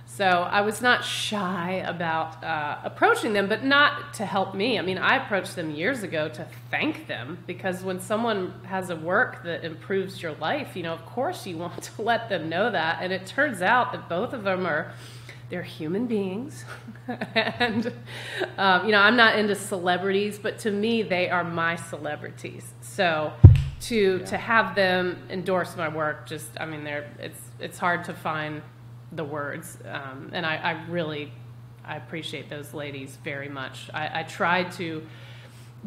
So I was not shy about uh, approaching them, but not to help me. I mean, I approached them years ago to thank them because when someone has a work that improves your life, you know, of course you want to let them know that. And it turns out that both of them are they're human beings. and, um, you know, I'm not into celebrities, but to me, they are my celebrities. So to, Yeah. to have them endorse my work, just, I mean, they're, it's, it's hard to find the words. Um, and I, I really, I appreciate those ladies very much. I, I tried to,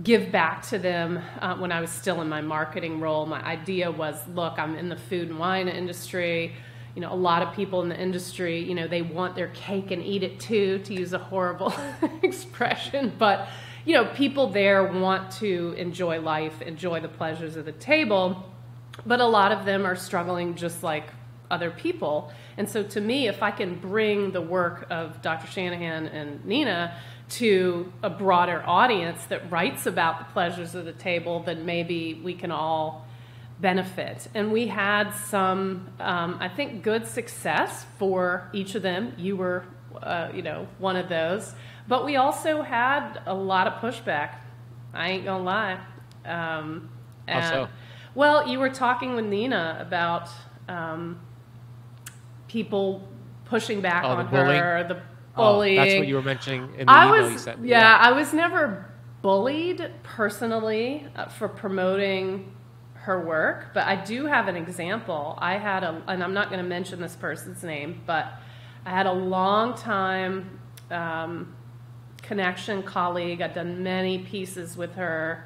give back to them uh, when I was still in my marketing role. My idea was, look, I'm in the food and wine industry. You know, a lot of people in the industry, you know, they want their cake and eat it too, to use a horrible expression. But, you know, people there want to enjoy life, enjoy the pleasures of the table. But a lot of them are struggling just like other people. And so to me, if I can bring the work of Dr. Shanahan and Nina to a broader audience that writes about the pleasures of the table, then maybe we can all benefit. And we had some, um, I think, good success for each of them. You were, uh, you know, one of those. But we also had a lot of pushback. I ain't gonna lie. Um, How so? Well, you were talking with Nina about um, people pushing back Oh, the on bullying? her, the Oh, bullying. that's what you were mentioning in the I email was, you sent. yeah, I was never bullied personally uh, for promoting her work, but I do have an example. I had a, and I'm not going to mention this person's name, but I had a long time um, connection colleague. I'd done many pieces with her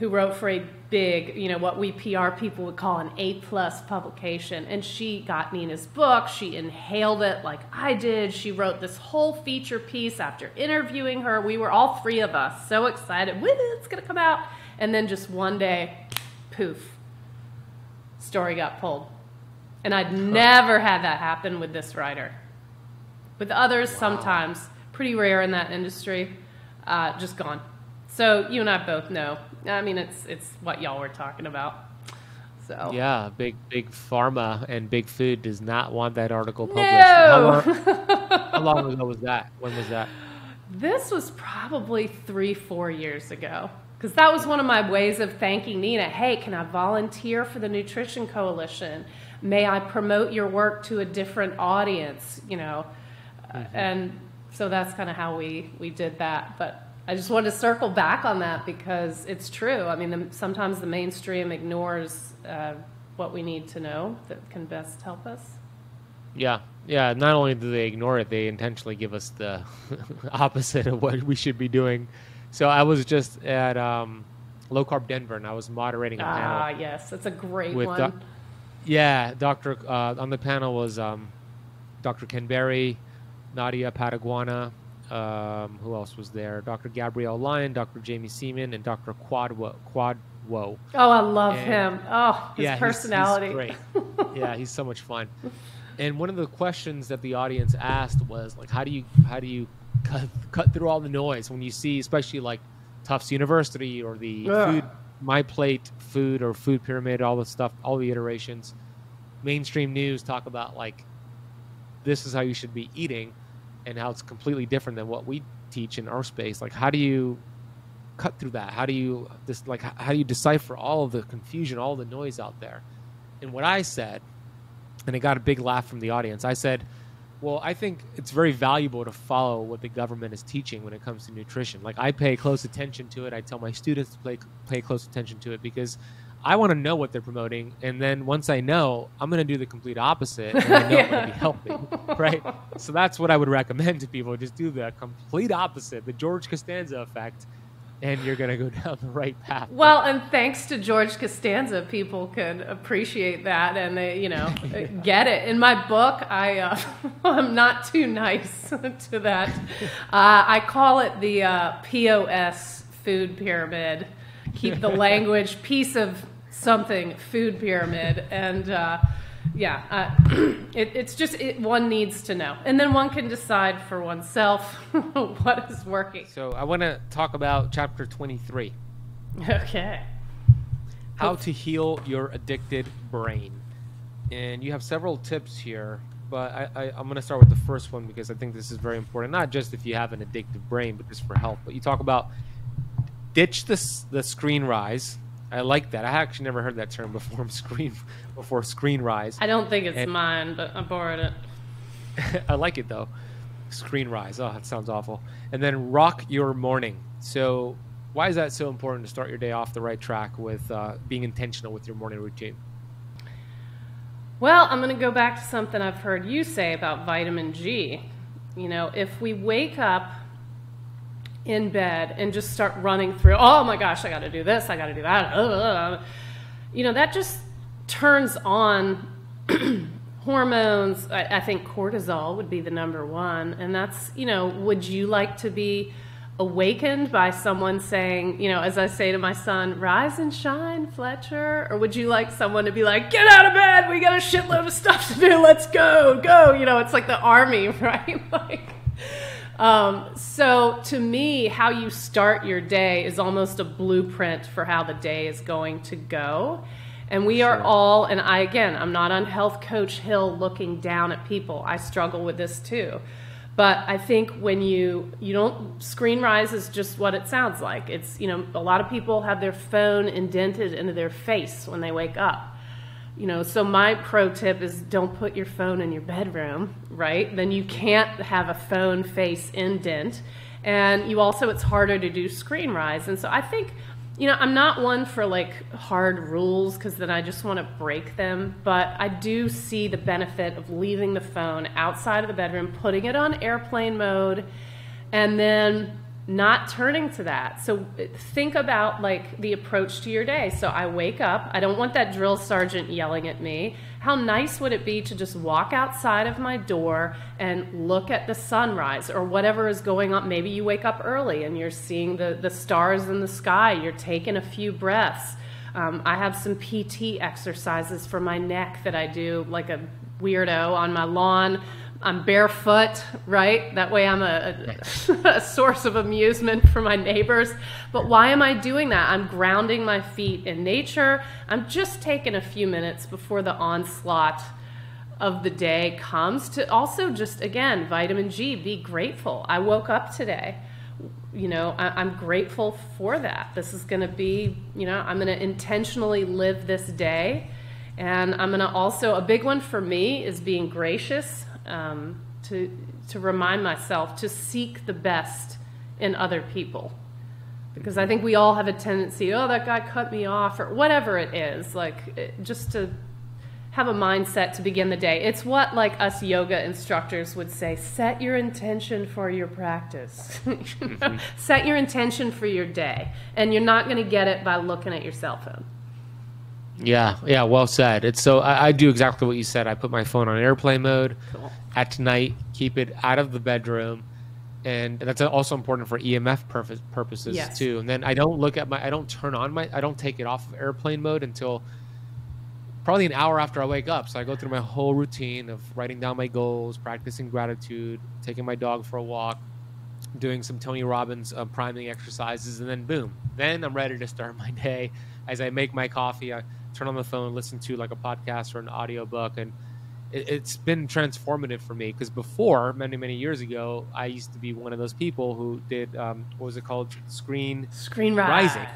who wrote for a big, you know, what we PR people would call an A plus publication. And she got Nina's book. She inhaled it like I did. She wrote this whole feature piece after interviewing her. We were all three of us so excited. Woo, it's gonna come out. And then just one day, poof, story got pulled. And I'd never had that happen with this writer. With others, sometimes, pretty rare in that industry, uh, just gone. So you and I both know. I mean, it's it's what y'all were talking about. So Yeah, big big pharma and big food does not want that article published. How, no, long, how long ago was that? When was that? this was probably three four years ago because that was one of my ways of thanking Nina. Hey, can I volunteer for the Nutrition Coalition? May I promote your work to a different audience? You know, Uh, and so that's kind of how we we did that. But I just want to circle back on that because it's true. I mean, the, sometimes the mainstream ignores uh, what we need to know that can best help us. Yeah, yeah. Not only do they ignore it, they intentionally give us the opposite of what we should be doing. So I was just at um, Low Carb Denver, and I was moderating a Ah, panel. Ah, yes, that's a great With one. doc- Yeah, Doctor. Uh, on the panel was um, Dr. Ken Berry, Nadia Pateguana. Um, who else was there? Dr. Gabrielle Lyon, Dr. Jaime Seeman, and Dr. Quadwo. Quadwo. oh, I love and- him. Oh, his yeah, he's- personality. He's, great. yeah, he's so much fun. And one of the questions that the audience asked was like, how do you how do you cut cut through all the noise when you see, especially like Tufts University or the Ugh. food My Plate food or food pyramid, all the stuff, all the iterations. Mainstream news talk about like this is how you should be eating, and how it's completely different than what we teach in our space. Like, how do you cut through that? How do you this like how do you decipher all of the confusion, all the noise out there? And what I said, and it got a big laugh from the audience. I said, "Well, I think it's very valuable to follow what the government is teaching when it comes to nutrition. Like I pay close attention to it. I tell my students to pay pay close attention to it because I want to know what they're promoting, and then once I know, I'm going to do the complete opposite, and I know it's going to be healthy, right? So that's what I would recommend to people: just do the complete opposite, the George Costanza effect, and you're going to go down the right path. Well, and thanks to George Costanza, people could appreciate that and they, you know, get it. In my book, I uh, I'm not too nice to that. Uh, I call it the uh, POS food pyramid. Keep the language piece of something food pyramid and. Uh, yeah, uh, it, it's just it, one needs to know, and then one can decide for oneself what is working. So I want to talk about chapter 23. Okay. how to heal your addicted brain. And you have several tips here, but I, I, I'm going to start with the first one because I think this is very important. Not just if you have an addictive brain, but just for health. But you talk about ditch the, the screen rise. I like that. I actually never heard that term before. Screen before screen rise. I don't think it's And- mine, but I borrowed it. I like it though. Screen rise. Oh, that sounds awful. And then rock your morning. So, why is that so important to start your day off the right track with uh, being intentional with your morning routine? Well, I'm going to go back to something I've heard you say about vitamin G. You know, if we wake up in bed and just start running through, oh my gosh, I got to do this, I got to do that, uh, you know, that just turns on hormones. I, I think cortisol would be the number one. And that's, you know, would you like to be awakened by someone saying, you know, as I say to my son, rise and shine, Fletcher? Or would you like someone to be like, get out of bed, we got a shitload of stuff to do, let's go, go? You know, it's like the army, right? like, um, so to me, how you start your day is almost a blueprint for how the day is going to go. And we sure. are all, and I again, I'm not on health coach hill looking down at people. I struggle with this too. But I think when you you don't screen rise is just what it sounds like. It's you know a lot of people have their phone indented into their face when they wake up. You know, so my pro tip is don't put your phone in your bedroom, right? Then you can't have a phone face indent. And you also it's harder to do screen rise. And so I think you know, I'm not one for like hard rules because then I just want to break them, but I do see the benefit of leaving the phone outside of the bedroom, putting it on airplane mode, and then not turning to that. So think about like the approach to your day. So I wake up, I don't want that drill sergeant yelling at me. How nice would it be to just walk outside of my door and look at the sunrise or whatever is going on? Maybe you wake up early and you're seeing the, the stars in the sky, you're taking a few breaths. Um, I have some PT exercises for my neck that I do like a weirdo on my lawn I'm barefoot, right? That way I'm a, a, a, source of amusement for my neighbors. But why am I doing that? I'm grounding my feet in nature. I'm just taking a few minutes before the onslaught of the day comes to also just, again, vitamin G, be grateful. I woke up today. You know, I, am grateful for that. This is going to be, you know, I'm going to intentionally live this day. And I'm going to also, a big one for me is being gracious um, to, to remind myself to seek the best in other people. Because I think we all have a tendency, oh, that guy cut me off, or whatever it is, like it, just to have a mindset to begin the day. It's what like us yoga instructors would say, set your intention for your practice. mm-hmm. Set your intention for your day. And you're not going to get it by looking at your cell phone. Yeah, yeah, well said. It's so I, I, do exactly what you said. I put my phone on airplane mode cool. at night, keep it out of the bedroom, and that's also important for EMF purpose, purposes yes. too. And then I don't look at my, I don't turn on my, I don't take it off of airplane mode until probably an hour after I wake up. So I go through my whole routine of writing down my goals, practicing gratitude, taking my dog for a walk, doing some Tony Robbins uh, priming exercises, and then boom, then I'm ready to start my day. As I make my coffee, I turn on the phone, listen to like a podcast or an audiobook, and it, has been transformative for me. Because before, many many years ago, I used to be one of those people who did um, what was it called, screen screen rising,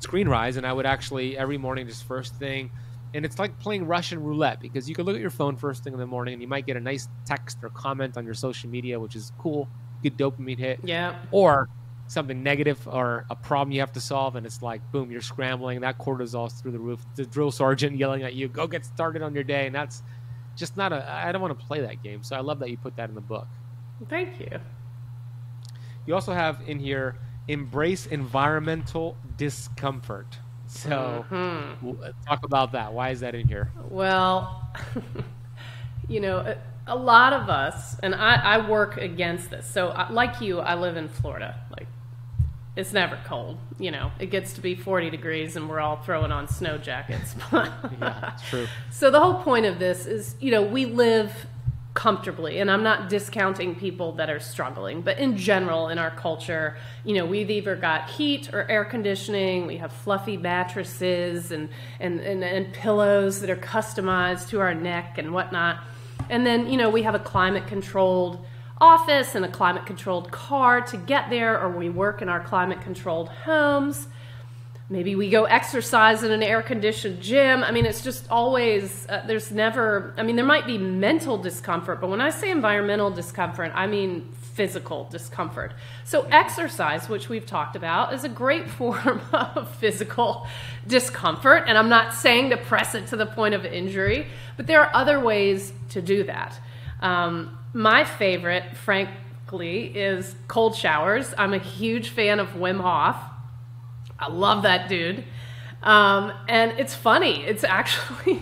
screen rise, and I would actually every morning just first thing. And it's like playing Russian roulette because you could look at your phone first thing in the morning and you might get a nice text or comment on your social media, which is cool, good dopamine hit. Yeah. Or something negative or a problem you have to solve, and it's like, boom, you're scrambling. That cortisol's through the roof. The drill sergeant yelling at you, go get started on your day. And that's just not a, I don't want to play that game. So I love that you put that in the book. Thank you. You also have in here, embrace environmental discomfort. So mm-hmm. talk about that. Why is that in here? Well, you know, a lot of us, and I, I work against this. So, uh, like you, I live in Florida. Like, it's never cold. You know, it gets to be 40 degrees and we're all throwing on snow jackets. yeah, true. So, the whole point of this is, you know, we live comfortably and i'm not discounting people that are struggling but in general in our culture you know we've either got heat or air conditioning we have fluffy mattresses and and, and, and pillows that are customized to our neck and whatnot and then, you know, we have a climate controlled office and a climate controlled car to get there, or we work in our climate controlled homes. maybe we go exercise in an air conditioned gym. I mean, it's just always, uh, there's never, I mean, there might be mental discomfort, but when I say environmental discomfort, I mean physical discomfort. So, exercise, which we've talked about, is a great form of physical discomfort. And I'm not saying to press it to the point of injury, but there are other ways to do that. Um, my favorite, frankly, is cold showers. I'm a huge fan of Wim Hof. I love that dude. Um, and it's funny. It's actually,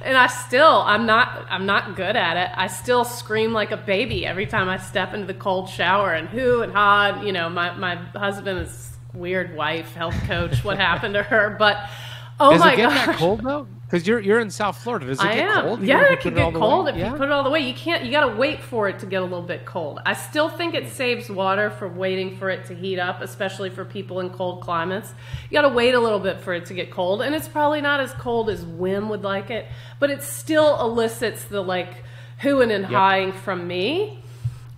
and I still, I'm not, I'm not good at it. I still scream like a baby every time I step into the cold shower and who and ha. You know, my my husband is weird wife, health coach. what happened to her? But oh Does my gosh. that cold though? Because you're you're in South Florida. Does it I get am. cold? Yeah, it can get cold if you put it all the way. You can't. You got to wait for it to get a little bit cold. I still think it saves water for waiting for it to heat up, especially for people in cold climates. You got to wait a little bit for it to get cold, and it's probably not as cold as Wim would like it, but it still elicits the like hooing and hawing from me.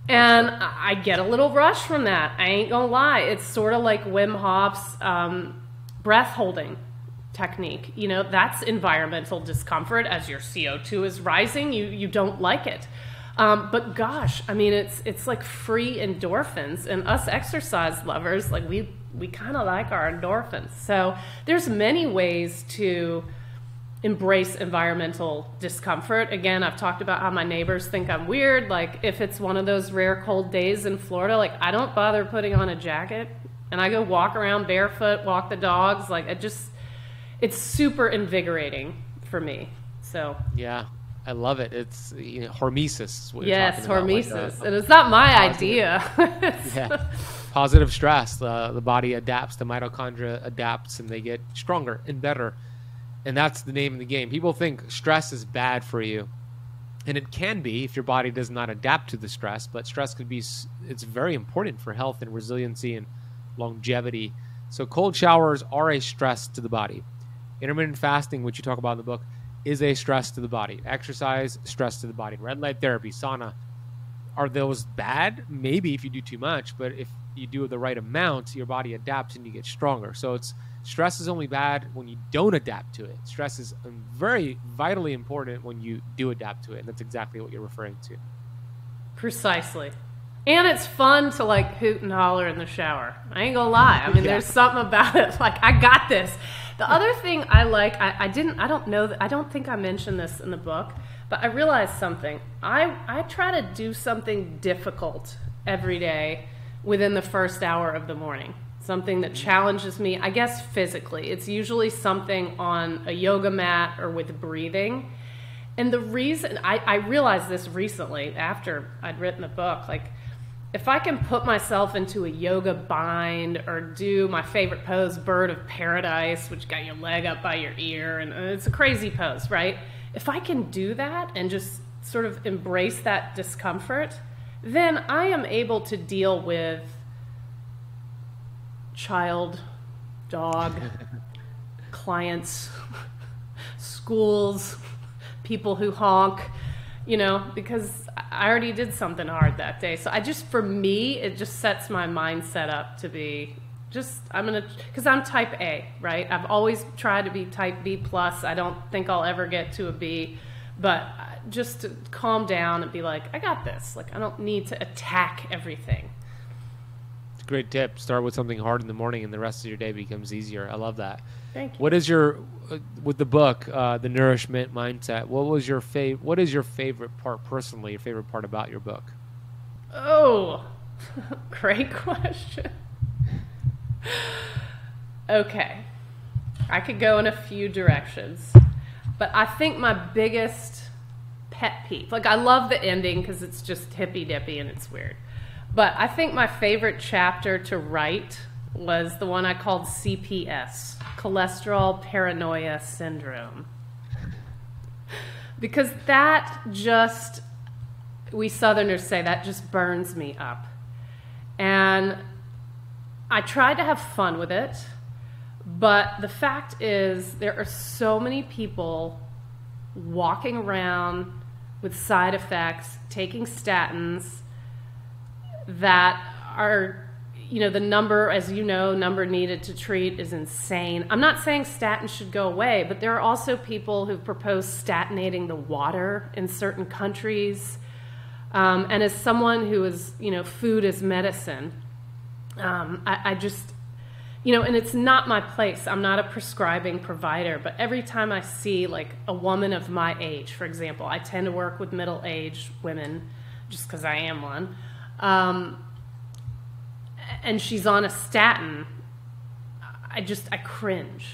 And I I get a little rush from that. I ain't gonna lie. It's sort of like Wim Hof's um, breath holding technique. You know, that's environmental discomfort as your CO2 is rising. You you don't like it. Um, but gosh, I mean, it's it's like free endorphins, and us exercise lovers, like we we kind of like our endorphins. So there's many ways to embrace environmental discomfort. Again, I've talked about how my neighbors think I'm weird. Like if it's one of those rare cold days in Florida, like I don't bother putting on a jacket and I go walk around barefoot, walk the dogs. Like it just it's super invigorating for me. So Yeah, I love it. It's you know, hormesis. Yes, about, like, hormesis, uh, and it's not my positive. idea. yeah, positive stress. Uh, the body adapts. The mitochondria adapts, and they get stronger and better. And that's the name of the game. People think stress is bad for you, and it can be if your body does not adapt to the stress. But stress could be. It's very important for health and resiliency and longevity. So cold showers are a stress to the body. Intermittent fasting, which you talk about in the book, is a stress to the body. Exercise, stress to the body. Red light therapy, sauna, are those bad? Maybe if you do too much, but if you do the right amount, your body adapts and you get stronger. So it's stress is only bad when you don't adapt to it. Stress is um, very vitally important when you do adapt to it, and that's exactly what you're referring to. Precisely. And it's fun to like hoot and holler in the shower. I ain't gonna lie. I mean, Yeah. there's something about it. Like, I got this. The other thing I like, I, I didn't, I don't know, that, I don't think I mentioned this in the book, but I realized something. I, I try to do something difficult every day within the first hour of the morning. Something that challenges me, I guess physically. It's usually something on a yoga mat or with breathing. And the reason I, I realized this recently after I'd written the book, like if I can put myself into a yoga bind or do my favorite pose, bird of paradise, which got your leg up by your ear, and uh, it's a crazy pose, right? If I can do that and just sort of embrace that discomfort, then I am able to deal with child, dog, clients, schools, people who honk, you know, because I already did something hard that day. So I just, for me, it just sets my mindset up to be just, I'm going to, because I'm type A, right? I've always tried to be type B plus. I don't think I'll ever get to a B, but just to calm down and be like, I got this. Like, I don't need to attack everything. It's a great tip. Start with something hard in the morning, and the rest of your day becomes easier. I love that. Thank you. What is your with the book, uh, the nourishment mindset? What was your fav- What is your favorite part personally? Your favorite part about your book? Oh, great question. Okay, I could go in a few directions, but I think my biggest pet peeve, like I love the ending because it's just hippy dippy and it's weird, but I think my favorite chapter to write was the one I called CPS, cholesterol paranoia syndrome. Because that just we Southerners say that just burns me up. And I tried to have fun with it, but the fact is, there are so many people walking around with side effects, taking statins that are, you know, the number, as you know, number needed to treat is insane. I'm not saying statins should go away, but there are also people who've proposed statinating the water in certain countries. Um, and as someone who is, you know, food is medicine, um, I, I just, you know, and it's not my place. I'm not a prescribing provider, but every time I see like a woman of my age, for example, I tend to work with middle aged women just because I am one. Um, and she's on a statin, I just I cringe,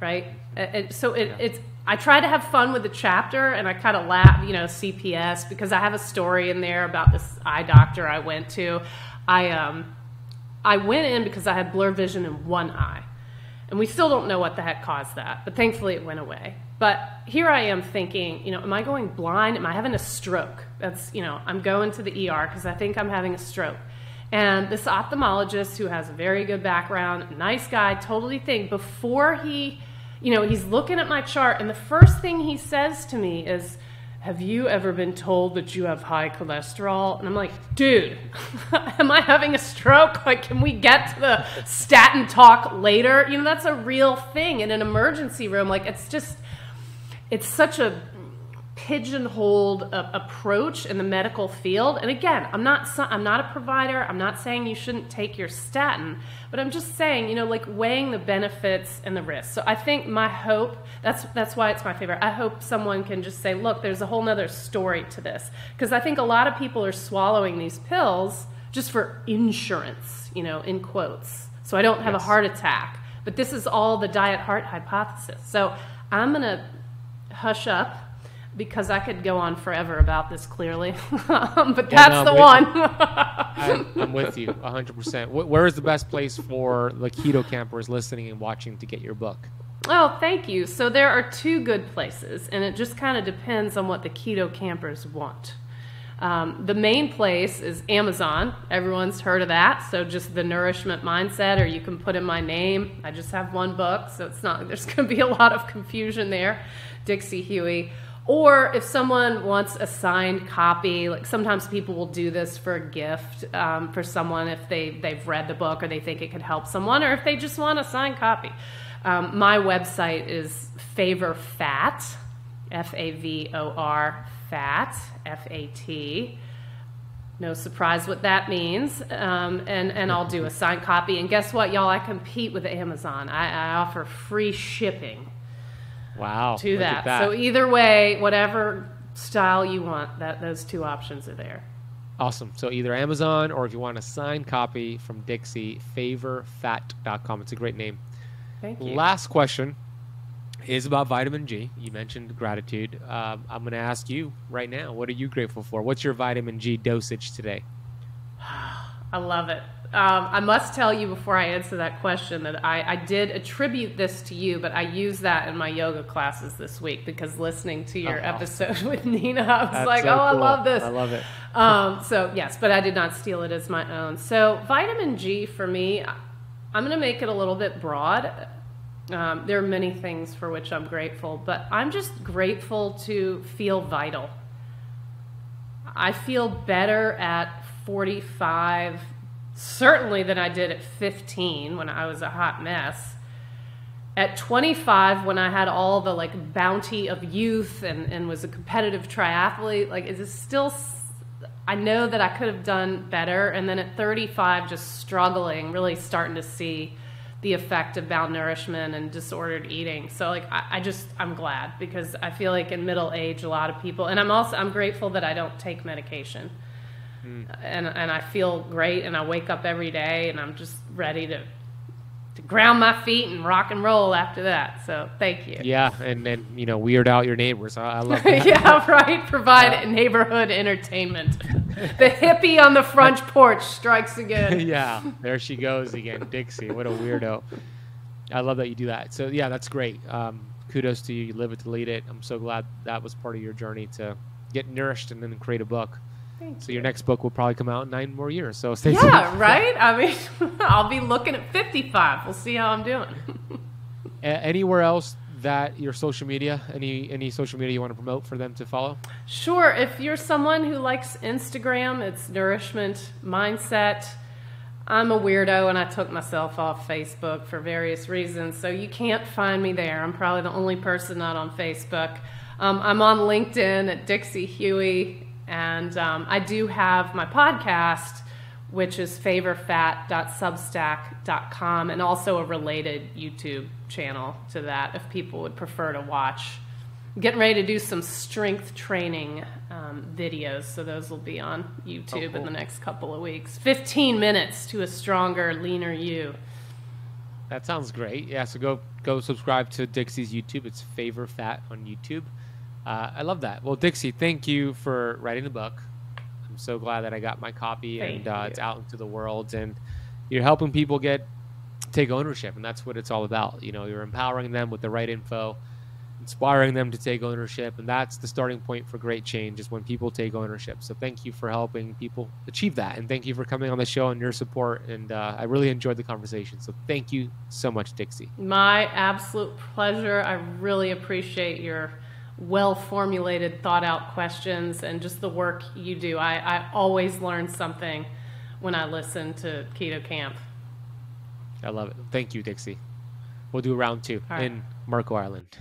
right? And so it, yeah. it's I try to have fun with the chapter, and I kind of laugh, you know, CPS because I have a story in there about this eye doctor I went to. I um I went in because I had blurred vision in one eye. And we still don't know what the heck caused that, but thankfully it went away. But here I am thinking, you know, am I going blind? Am I having a stroke? That's, you know, I'm going to the ER because I think I'm having a stroke. And this ophthalmologist, who has a very good background, nice guy, totally think before he, you know, he's looking at my chart, and the first thing he says to me is, have you ever been told that you have high cholesterol? And I'm like, dude, am I having a stroke? Like, can we get to the statin talk later? You know, that's a real thing in an emergency room. Like, it's just, it's such a pigeonholed uh, approach in the medical field. And again, I'm not I'm not a provider. I'm not saying you shouldn't take your statin, but I'm just saying, you know, like weighing the benefits and the risks. So I think my hope that's that's why it's my favorite. I hope someone can just say, look, there's a whole nother story to this because I think a lot of people are swallowing these pills just for insurance, you know, in quotes. So I don't have yes. a heart attack. But this is all the diet heart hypothesis. So I'm going to hush up because I could go on forever about this clearly, but that's yeah, no, the one. I, am with you 100%. Where is the best place for the keto campers listening and watching to get your book? Oh, thank you. So there are two good places, and it just kind of depends on what the keto campers want. Um, the main place is Amazon. Everyone's heard of that. So just the nourishment mindset, or you can put in my name. I just have one book, so it's not. There's going to be a lot of confusion there. Dixie Huey. Or if someone wants a signed copy, like sometimes people will do this for a gift um, for someone if they, they've read the book or they think it could help someone, or if they just want a signed copy. Um, my website is Favor Fat, F A V O R, Fat, F A T. No surprise what that means. Um, and, and I'll do a signed copy. And guess what, y'all? I compete with Amazon. I, I offer free shipping Wow. To that. that. So either way, whatever style you want, that those two options are there. Awesome. So either Amazon or if you want a signed copy from Dixie, favorfat.com. It's a great name. Thank you. Last question is about vitamin G. You mentioned gratitude. Um, I'm going to ask you right now, what are you grateful for? What's your vitamin G dosage today? I love it. Um, I must tell you before I answer that question that I, I, did attribute this to you, but I used that in my yoga classes this week because listening to your oh, episode with Nina, I was like, so oh, cool. I love this. I love it. um, so, yes, but I did not steal it as my own. So, vitamin G for me, I'm going to make it a little bit broad. Um, there are many things for which I'm grateful, but I'm just grateful to feel vital. I feel better at 45 certainly than I did at 15 when I was a hot mess. At 25, when I had all the like bounty of youth and, and was a competitive triathlete, like it is still, I know that I could have done better. And then at 35, just struggling, really starting to see the effect of malnourishment and disordered eating. So like I, I, just I'm glad because I feel like in middle age a lot of people and I'm also I'm grateful that I don't take medication. Mm. And, and I feel great, and I wake up every day, and I'm just ready to to ground my feet and rock and roll after that. So thank you. Yeah, and then you know weird out your neighbors. I, I love that. yeah, right. Provide uh, neighborhood entertainment. the hippie on the front porch strikes again. yeah, there she goes again, Dixie. What a weirdo. I love that you do that. So yeah, that's great. Um, kudos to you. You live it to lead it. I'm so glad that was part of your journey to get nourished and then create a book. Thank so you. your next book will probably come out in nine more years. So stay yeah, tuned. right. I mean, I'll be looking at 55. We'll see how I'm doing. anywhere else that your social media, any any social media you want to promote for them to follow? Sure. If you're someone who likes Instagram, it's Nourishment Mindset. I'm a weirdo and I took myself off Facebook for various reasons, so you can't find me there. I'm probably the only person not on Facebook. Um, I'm on LinkedIn at Dixie Huey, and um, I do have my podcast, which is favorfat.substack.com, and also a related YouTube channel to that if people would prefer to watch. I'm getting ready to do some strength training um, videos, so those will be on YouTube Oh, cool. in the next couple of weeks. 15 minutes to a stronger, leaner you. That sounds great. Yeah, so go go subscribe to Dixie's YouTube. It's Favor Fat on YouTube. Uh, I love that. Well, Dixie, thank you for writing the book. I'm so glad that I got my copy Thank and uh, it's out into the world, and you're helping people get take ownership, and that's what it's all about. You know, you're empowering them with the right info, inspiring them to take ownership, and that's the starting point for great change is when people take ownership. So thank you for helping people achieve that, and thank you for coming on the show and your support. And uh, I really enjoyed the conversation. So thank you so much, Dixie. My absolute pleasure. I really appreciate your well formulated, thought out questions and just the work you do. I, I always learn something when I listen to Keto Kamp. I love it. Thank you, Dixie. We'll do round two right. in Marco Island.